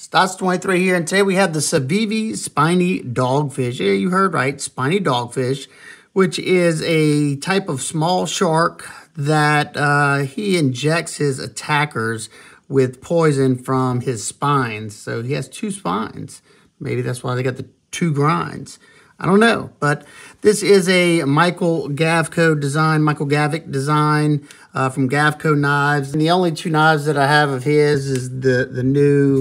Stassa 23 here, and today we have the Civivi Spiny Dogfish. Yeah, you heard right, Spiny Dogfish, which is a type of small shark that uh, he injects his attackers with poison from his spines. So he has two spines. Maybe that's why they got the two grinds. I don't know, but this is a Michael Gavko design, Michael Gavick design uh, from Gavko Knives. And the only two knives that I have of his is the, the new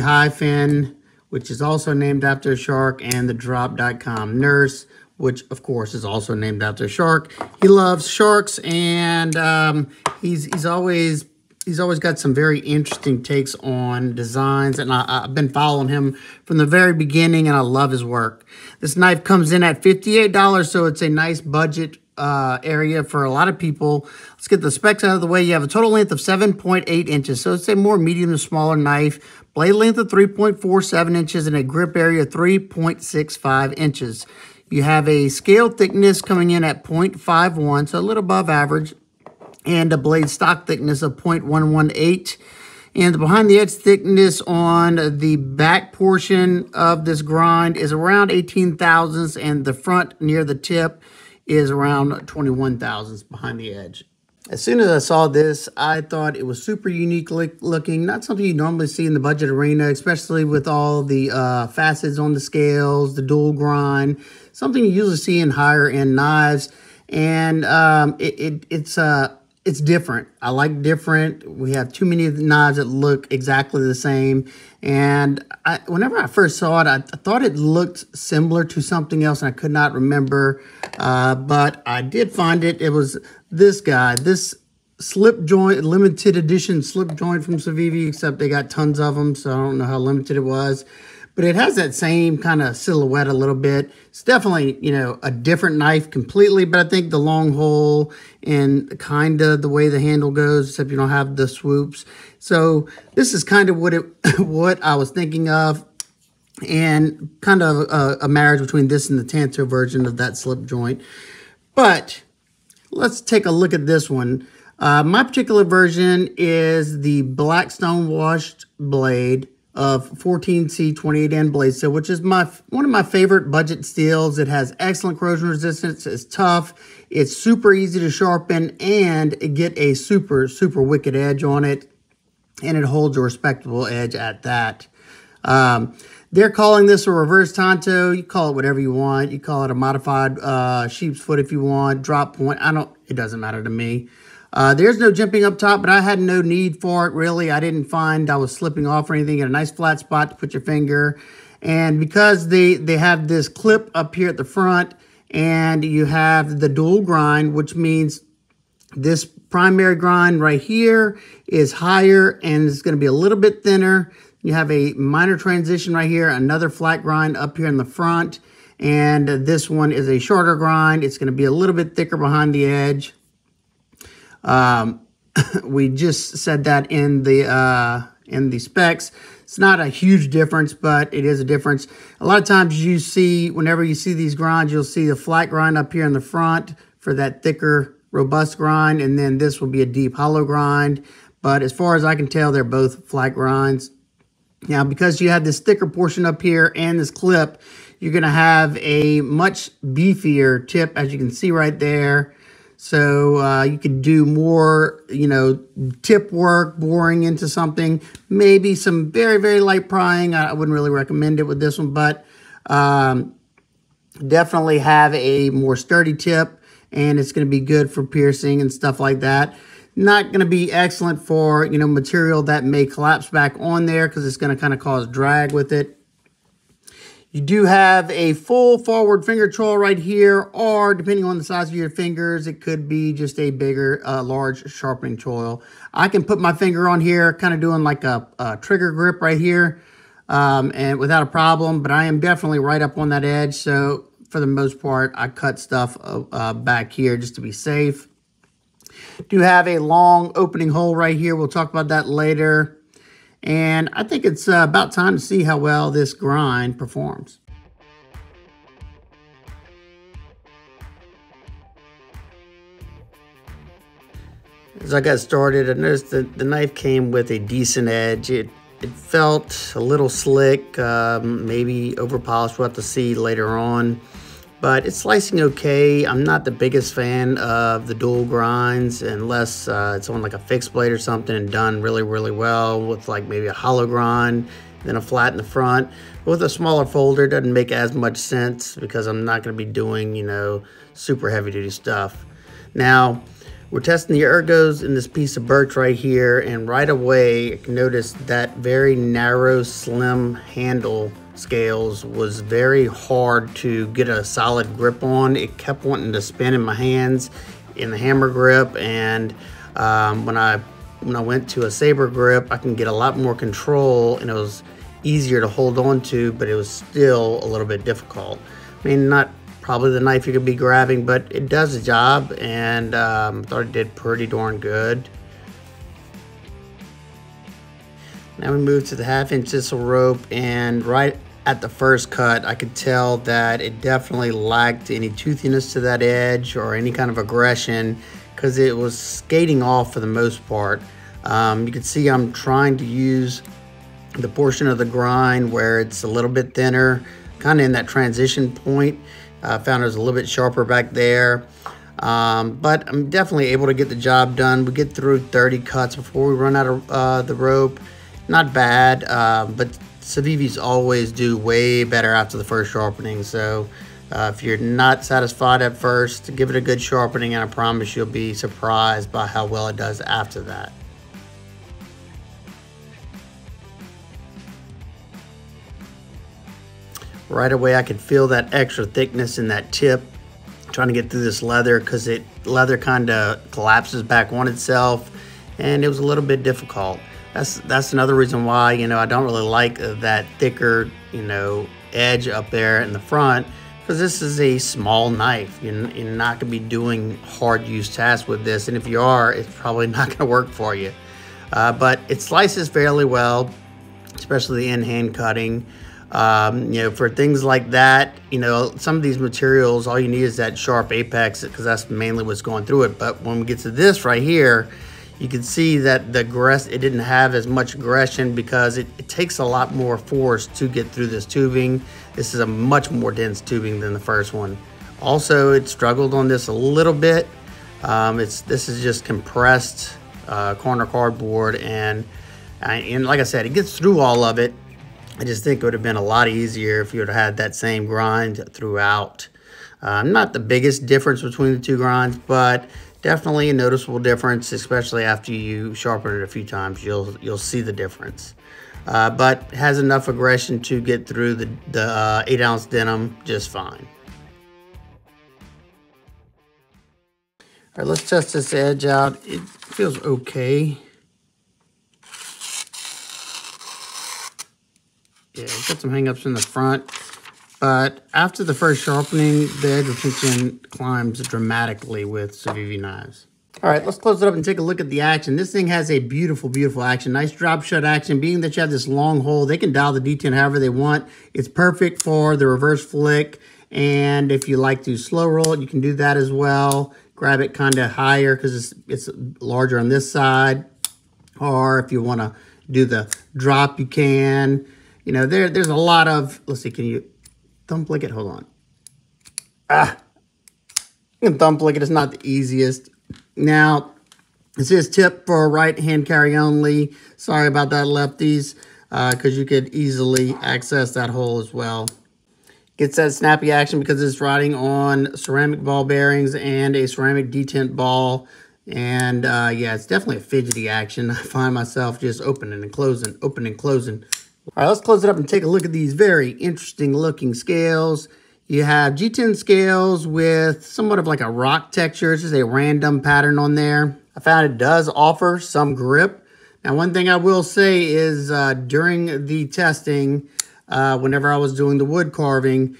High Fin, which is also named after a shark, and the Drop.com Nurse, which of course is also named after a shark. He loves sharks, and um, he's he's always he's always got some very interesting takes on designs, and I, have been following him from the very beginning, and I love his work. This knife comes in at $58, so it's a nice budget uh, area for a lot of people. Let's get the specs out of the way. You have a total length of 7.8 inches, so it's a more medium to smaller knife. Blade length of 3.47 inches and a grip area of 3.65 inches. You have a scale thickness coming in at 0.51, so a little above average and a blade stock thickness of 0.118 and the behind the edge thickness on the back portion of this grind is around 18 thousandths and the front near the tip is around 21 thousandths behind the edge. As soon as I saw this, I thought it was super unique looking. Not something you normally see in the budget arena, especially with all the uh, facets on the scales, the dual grind. Something you usually see in higher end knives. And um, it, it, it's uh, it's different. I like different. We have too many knives that look exactly the same. And I, whenever I first saw it, I, I, thought it looked similar to something else, and I could not remember. Uh, but I did find it. It was this guy, this slip joint, limited edition slip joint from Civivi, except they got tons of them, so I don't know how limited it was but it has that same kind of silhouette a little bit. It's definitely, you know, a different knife completely, but I think the long hole and kind of the way the handle goes, except you don't have the swoops. So this is kind of what it, what I was thinking of and kind of a, a marriage between this and the Tanto version of that slip joint. But let's take a look at this one. Uh, my particular version is the black stone washed blade of 14C 28N blade steel, which is my one of my favorite budget steels. It has excellent corrosion resistance. It's tough. It's super easy to sharpen and get a super, super wicked edge on it. And it holds a respectable edge at that. Um, they're calling this a reverse Tanto. You call it whatever you want. You call it a modified uh, sheep's foot if you want. Drop point. I don't, it doesn't matter to me. Uh, there's no jumping up top, but I had no need for it, really. I didn't find I was slipping off or anything. a nice flat spot to put your finger. And because they, they have this clip up here at the front, and you have the dual grind, which means this primary grind right here is higher and it's going to be a little bit thinner. You have a minor transition right here, another flat grind up here in the front. And this one is a shorter grind. It's going to be a little bit thicker behind the edge. Um, we just said that in the uh, in the specs. It's not a huge difference, but it is a difference. A lot of times you see, whenever you see these grinds, you'll see the flat grind up here in the front for that thicker, robust grind, and then this will be a deep hollow grind. But as far as I can tell, they're both flat grinds. Now, because you have this thicker portion up here and this clip, you're going to have a much beefier tip, as you can see right there. So uh, you could do more, you know, tip work, boring into something, maybe some very, very light prying. I wouldn't really recommend it with this one, but um, definitely have a more sturdy tip and it's going to be good for piercing and stuff like that. Not going to be excellent for, you know, material that may collapse back on there because it's going to kind of cause drag with it. You do have a full forward finger choil right here, or depending on the size of your fingers, it could be just a bigger, uh, large sharpening choil. I can put my finger on here, kind of doing like a, a trigger grip right here, um, and without a problem, but I am definitely right up on that edge, so for the most part, I cut stuff uh, uh back here just to be safe. Do have a long opening hole right here. We'll talk about that later. And I think it's uh, about time to see how well this grind performs. As I got started, I noticed that the knife came with a decent edge. It it felt a little slick, um, maybe overpolished. We'll have to see later on. But it's slicing okay. I'm not the biggest fan of the dual grinds unless uh, it's on like a fixed blade or something and done really, really well with like maybe a hollow grind, then a flat in the front. With a smaller folder, doesn't make as much sense because I'm not going to be doing, you know, super heavy duty stuff. Now, we're testing the ergos in this piece of birch right here, and right away, notice that very narrow, slim handle scales was very hard to get a solid grip on. It kept wanting to spin in my hands in the hammer grip, and um, when I when I went to a saber grip, I can get a lot more control, and it was easier to hold on to, but it was still a little bit difficult. I mean, not probably the knife you could be grabbing, but it does the job, and um, thought it did pretty darn good. Now we move to the half inch sisal rope, and right at the first cut, I could tell that it definitely lacked any toothiness to that edge or any kind of aggression because it was skating off for the most part. Um, you can see I'm trying to use the portion of the grind where it's a little bit thinner, kind of in that transition point. I uh, found it was a little bit sharper back there. Um, but I'm definitely able to get the job done. We get through 30 cuts before we run out of uh, the rope. Not bad, uh, but Civivis always do way better after the first sharpening. So uh, if you're not satisfied at first, give it a good sharpening and I promise you'll be surprised by how well it does after that. Right away, I could feel that extra thickness in that tip trying to get through this leather because it leather kind of collapses back on itself and it was a little bit difficult. That's that's another reason why, you know, I don't really like that thicker, you know, edge up there in the front because this is a small knife. You're, you're not going to be doing hard use tasks with this and if you are, it's probably not going to work for you. Uh, but it slices fairly well, especially the in-hand cutting. Um, you know, for things like that, you know, some of these materials, all you need is that sharp apex because that's mainly what's going through it. But when we get to this right here, you can see that the grass, it didn't have as much aggression because it, it, takes a lot more force to get through this tubing. This is a much more dense tubing than the first one. Also, it struggled on this a little bit. Um, it's This is just compressed uh, corner cardboard and, and like I said, it gets through all of it I just think it would have been a lot easier if you would have had that same grind throughout. Uh, not the biggest difference between the two grinds, but definitely a noticeable difference, especially after you sharpen it a few times. You'll you'll see the difference. Uh, but has enough aggression to get through the, the uh, 8 ounce denim just fine. All right, let's test this edge out. It feels okay. Yeah, got some hangups in the front. But after the first sharpening, the edge retention climbs dramatically with Civivi knives. All right, let's close it up and take a look at the action. This thing has a beautiful, beautiful action. Nice drop shut action. Being that you have this long hole, they can dial the detent however they want. It's perfect for the reverse flick. And if you like to slow roll it, you can do that as well. Grab it kind of higher because it's, it's larger on this side. Or if you want to do the drop, you can. You know, there there's a lot of, let's see, can you thumb flick it? Hold on. Ah, thumb flick it. It's not the easiest. Now, this is tip for right hand carry only. Sorry about that, lefties, because uh, you could easily access that hole as well. Gets that snappy action because it's riding on ceramic ball bearings and a ceramic detent ball. And uh, yeah, it's definitely a fidgety action. I find myself just opening and closing, opening, and closing, all right, let's close it up and take a look at these very interesting looking scales. You have G10 scales with somewhat of like a rock texture. It's just a random pattern on there. I found it does offer some grip. Now, one thing I will say is uh, during the testing, uh, whenever I was doing the wood carving,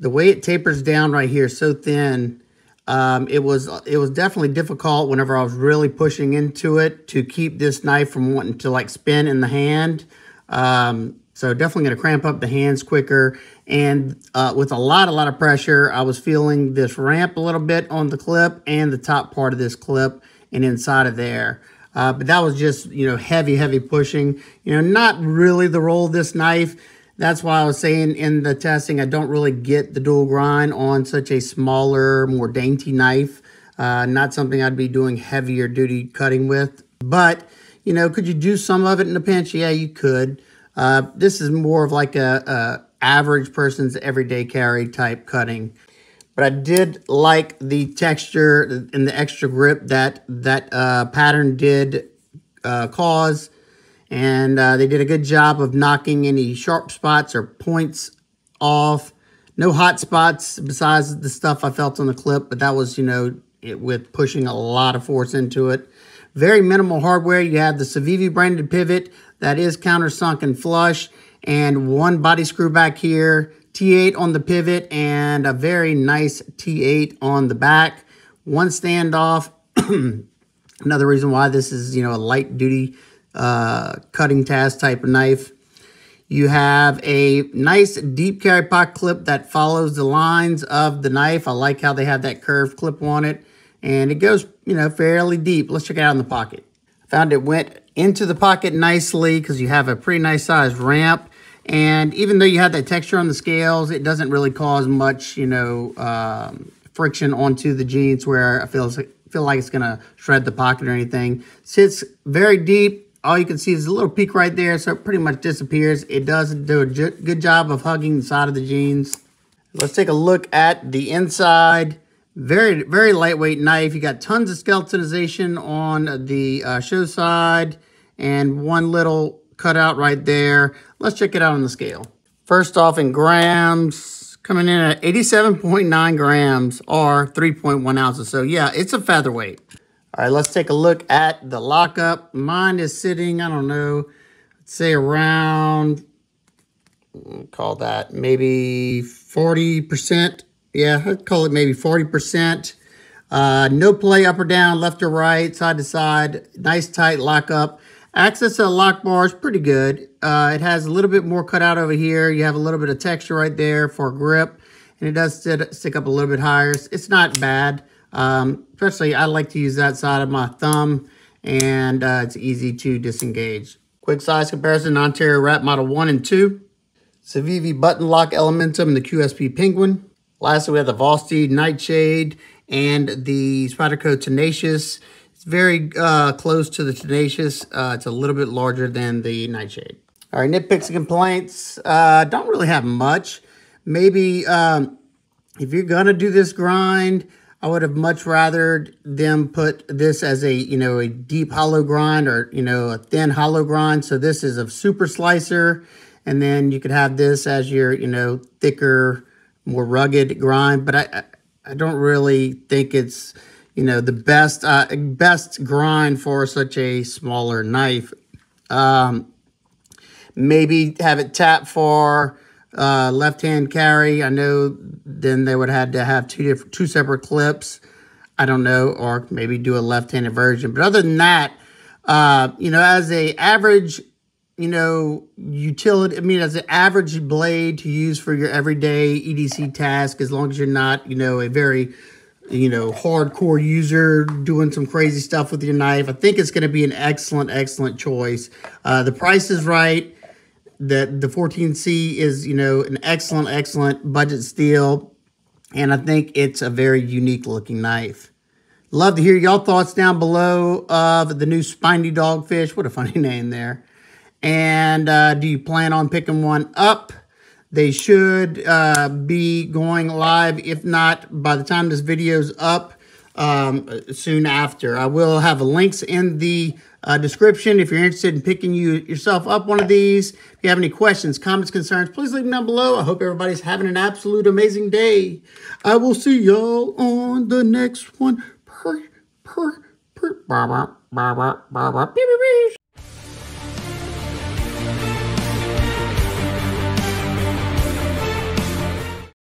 the way it tapers down right here so thin, um, it was it was definitely difficult whenever I was really pushing into it to keep this knife from wanting to like spin in the hand. Um, so definitely going to cramp up the hands quicker. And uh, with a lot, a lot of pressure, I was feeling this ramp a little bit on the clip and the top part of this clip and inside of there. Uh, but that was just, you know, heavy, heavy pushing. You know, not really the role of this knife. That's why I was saying in the testing, I don't really get the dual grind on such a smaller, more dainty knife. Uh, not something I'd be doing heavier duty cutting with. But, you know, could you do some of it in a pinch? Yeah, you could. Uh, this is more of like a, a average person's everyday carry type cutting. But I did like the texture and the extra grip that that uh, pattern did uh, cause. And uh, they did a good job of knocking any sharp spots or points off. No hot spots besides the stuff I felt on the clip, but that was, you know, it, with pushing a lot of force into it. Very minimal hardware. You have the Civivi branded pivot that is countersunk and flush and one body screw back here, T8 on the pivot and a very nice T8 on the back. One standoff. Another reason why this is, you know, a light duty uh, cutting task type of knife. You have a nice deep carry pocket clip that follows the lines of the knife. I like how they have that curved clip on it. And it goes, you know, fairly deep. Let's check it out in the pocket. I found it went into the pocket nicely because you have a pretty nice sized ramp. And even though you have that texture on the scales, it doesn't really cause much, you know, um, friction onto the jeans where I feel, feel like it's going to shred the pocket or anything. Sits very deep. All you can see is a little peak right there, so it pretty much disappears. It does do a good job of hugging the side of the jeans. Let's take a look at the inside. Very, very lightweight knife. You got tons of skeletonization on the uh, show side and one little cutout right there. Let's check it out on the scale. First off in grams, coming in at 87.9 grams or 3.1 ounces. So yeah, it's a featherweight. All right, let's take a look at the lockup. Mine is sitting, I don't know, let's say around, call that maybe 40%. Yeah, I'd call it maybe 40%. Uh, no play up or down, left or right, side to side. Nice tight lockup. Access to the lock bar is pretty good. Uh, it has a little bit more cut out over here. You have a little bit of texture right there for grip. And it does sit, stick up a little bit higher. It's not bad. Um, especially I like to use that side of my thumb. And uh, it's easy to disengage. Quick size comparison, Ontario Rat Model 1 and 2. Civivi Button Lock Elementum the QSP Penguin. Lastly, we have the Vosteed Nightshade and the Spyderco Tenacious. It's very uh, close to the Tenacious. Uh, it's a little bit larger than the Nightshade. All right, nitpicks and complaints. Uh, don't really have much. Maybe um, if you're going to do this grind, I would have much rather them put this as a, you know, a deep hollow grind or, you know, a thin hollow grind. So this is a super slicer. And then you could have this as your, you know, thicker, more rugged grind. But I, I don't really think it's you know, the best uh, best grind for such a smaller knife. Um, maybe have it tap for uh, left-hand carry. I know then they would have to have two different, two separate clips. I don't know, or maybe do a left-handed version. But other than that, uh, you know, as a average, you know, utility, I mean, as an average blade to use for your everyday EDC task, as long as you're not, you know, a very you know, hardcore user doing some crazy stuff with your knife. I think it's going to be an excellent, excellent choice. Uh, the price is right. The, the 14C is, you know, an excellent, excellent budget steel. And I think it's a very unique looking knife. Love to hear y'all thoughts down below of the new Spiny Dogfish. What a funny name there. And uh, do you plan on picking one up? They should uh, be going live, if not by the time this video is up, um, soon after. I will have links in the uh, description if you're interested in picking you yourself up one of these. If you have any questions, comments, concerns, please leave them down below. I hope everybody's having an absolute amazing day. I will see y'all on the next one. Per, per, per.